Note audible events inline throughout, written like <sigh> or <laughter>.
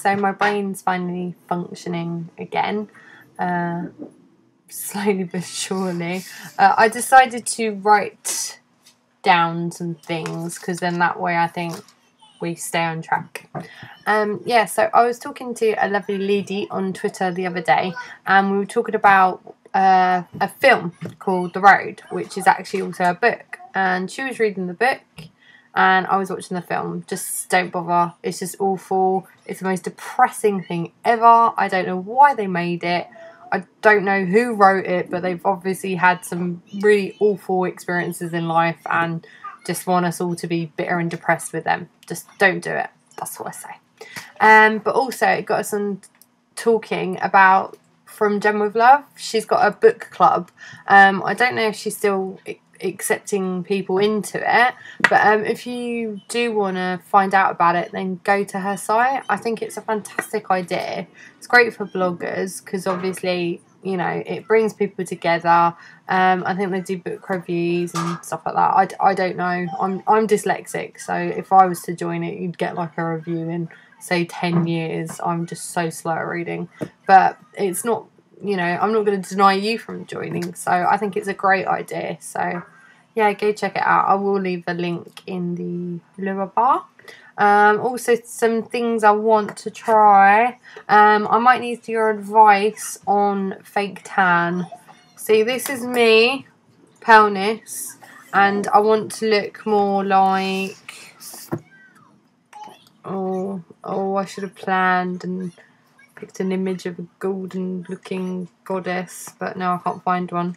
so my brain's finally functioning again. Uh, slowly but surely. Uh, I decided to write down some things because then that way I think we stay on track. Um, yeah, so I was talking to a lovely lady on Twitter the other day, and we were talking about uh, a film called The Road, which is actually also a book. And she was reading the book, and I was watching the film. Just don't bother. It's just awful. It's the most depressing thing ever. I don't know why they made it. I don't know who wrote it, but they've obviously had some really awful experiences in life and just want us all to be bitter and depressed with them. Just don't do it. That's what I say. Um, but also, it got us on talking about From Gem with Love. She's got a book club. Um, I don't know if she's still accepting people into it, but um, if you do want to find out about it, then go to her site. I think it's a fantastic idea. It's great for bloggers because obviously you know it brings people together. Um, i think they do book reviews and stuff like that. I, I don't know. I'm i'm dyslexic so if i was to join it you'd get like a review in say 10 years. I'm just so slow at reading. But it's not you know i'm not going to deny you from joining so i think it's a great idea so yeah go check it out i will leave a link in the lower bar um, also, some things I want to try. Um, I might need your advice on fake tan. See, this is me, Pelnis, and I want to look more like... Oh, oh, I should have planned and picked an image of a golden looking goddess, but no, I can't find one.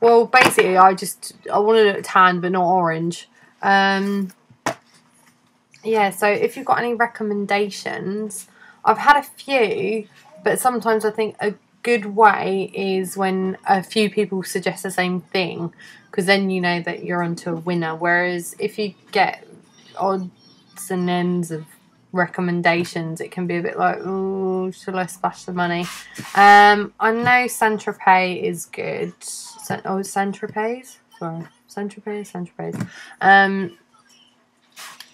Well, basically, I just I wanted it tan but not orange. Um, yeah, so if you've got any recommendations, I've had a few, but sometimes I think a good way is when a few people suggest the same thing, because then you know that you're onto a winner. Whereas if you get odds and ends of recommendations, it can be a bit like, oh, should I splash the money? Um, I know Saint is good. Oh, Saint. Sorry, Saint Tropez. Um,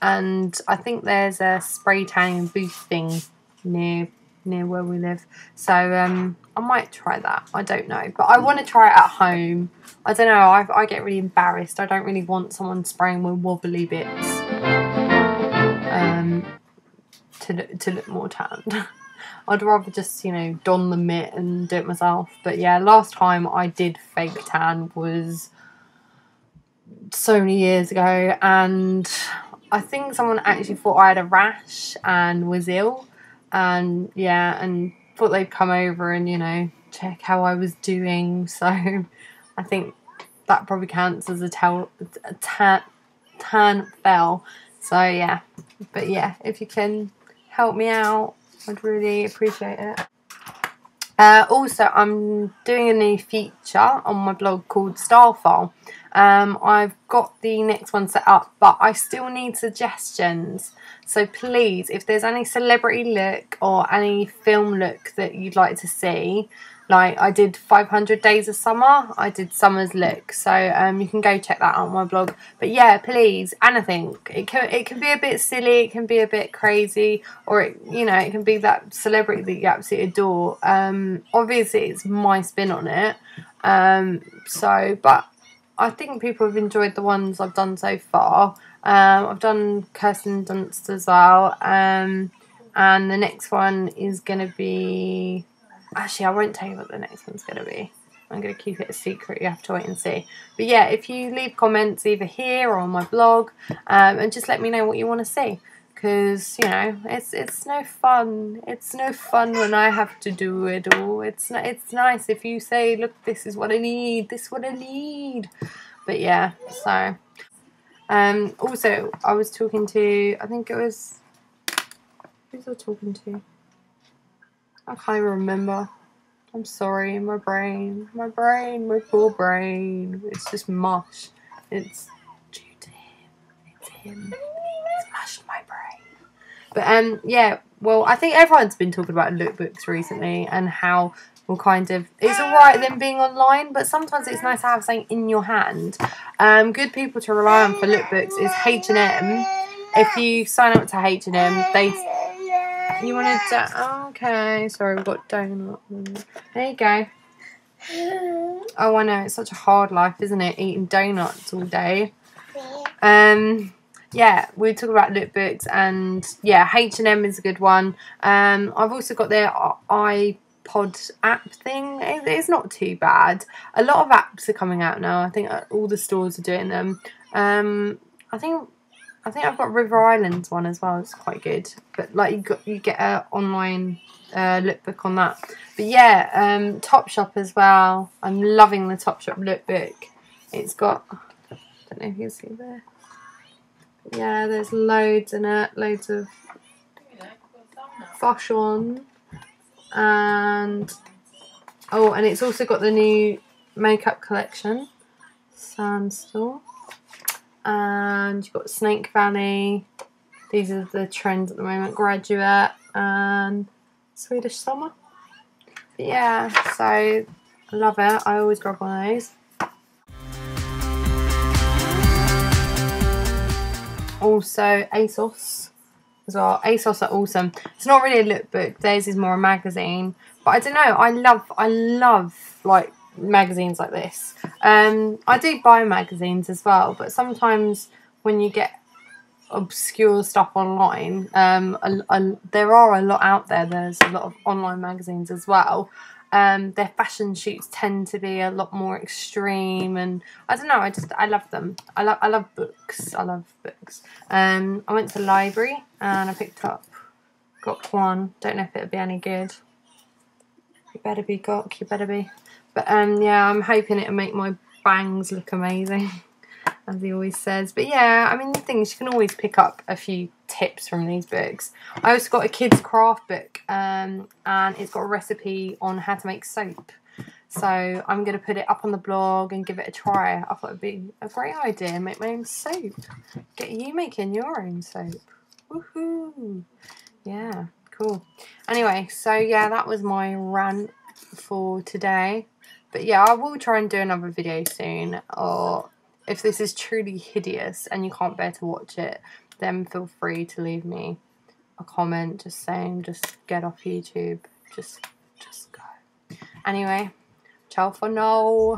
and I think there's a spray tanning booth thing near near where we live. So um, I might try that. I don't know, but I want to try it at home. I don't know. I, I get really embarrassed. I don't really want someone spraying with wobbly bits um, to to look more tanned. <laughs> I'd rather just, you know, don the mitt and do it myself. But yeah, last time I did fake tan was so many years ago and I think someone actually thought I had a rash and was ill and yeah and thought they'd come over and you know check how I was doing. <laughs> So I think that probably counts as a, tel- a tan, tan fell. So yeah. But yeah if you can help me out I'd really appreciate it. Uh, also, I'm doing a new feature on my blog called Stylefile. Um, I've got the next one set up, but I still need suggestions. So please, if there's any celebrity look or any film look that you'd like to see, like I did 500 Days of Summer, I did Summer's Look, so um, you can go check that out on my blog. But yeah, please, anything. It can it can be a bit silly, it can be a bit crazy, or it, you know, it can be that celebrity that you absolutely adore. Um, obviously, it's my spin on it. Um, so, but I think people have enjoyed the ones I've done so far. Um, I've done Kirsten Dunst as well. Um, and the next one is going to be Actually, I won't tell you what the next one's going to be. I'm going to keep it a secret. You have to wait and see. But yeah, if you leave comments either here or on my blog, um, and just let me know what you want to see, because you know it's it's no fun. It's no fun when I have to do it all. It's not, it's nice if you say, look, this is what I need. This is what I need. But yeah, so um, also I was talking to. I think it was. who's I talking to? I can't even remember. I'm sorry, my brain, my brain, my poor brain. It's just mush. It's due to him. It's him. He's my brain. But um, yeah. Well, I think everyone's been talking about lookbooks recently and how we're kind of it's alright them being online, but sometimes it's nice to have something in your hand. Um, good people to rely on for lookbooks is H and M. If you sign up to H and M, they you wanted to oh, okay. Sorry, we've got donut. There you go. Oh, I know it's such a hard life, isn't it? Eating donuts all day. Um, yeah, we talk about lookbooks, and yeah, H and M is a good one. Um, I've also got their iPod app thing. it's not too bad. A lot of apps are coming out now. I think uh, all the stores are doing them. Um, I think I think I've got River Islands one as well. It's quite good, but like you got you get a online uh, lookbook on that. But yeah, um, Topshop as well. I'm loving the Topshop lookbook. It's got I don't know if you can see there. Yeah, there's loads in it, loads of fashion, and oh, and it's also got the new makeup collection, Sandstore, and you've got Snake Valley. These are the trends at the moment. Graduate and Swedish Summer. But yeah, so I love it. I always grab one of those. Also ASOS as well. ASOS are awesome. It's not really a lookbook. Theirs is more a magazine. But I don't know. I love, I love like magazines like this. Um, I do buy magazines as well, but sometimes when you get obscure stuff online. Um, a, a, there are a lot out there. There's a lot of online magazines as well. Um, their fashion shoots tend to be a lot more extreme, and I don't know. I just I love them. I love I love books. I love books. Um, I went to the library and I picked up Gok Wan. Don't know if it'll be any good. You better be Gok. You better be. But um, yeah, I'm hoping it'll make my bangs look amazing. <laughs> as he always says. But yeah, I mean, the thing is, you can always pick up a few tips from these books. I also got a kids' craft book, um, and it's got a recipe on how to make soap. So I'm going to put it up on the blog and give it a try. I thought it'd be a great idea. Make my own soap. Get you making your own soap. Woohoo! Yeah, cool. Anyway, so yeah, that was my rant for today. But yeah, I will try and do another video soon, or if this is truly hideous and you can't bear to watch it, then feel free to leave me a comment just saying just get off YouTube. Just just go. Anyway, ciao for now.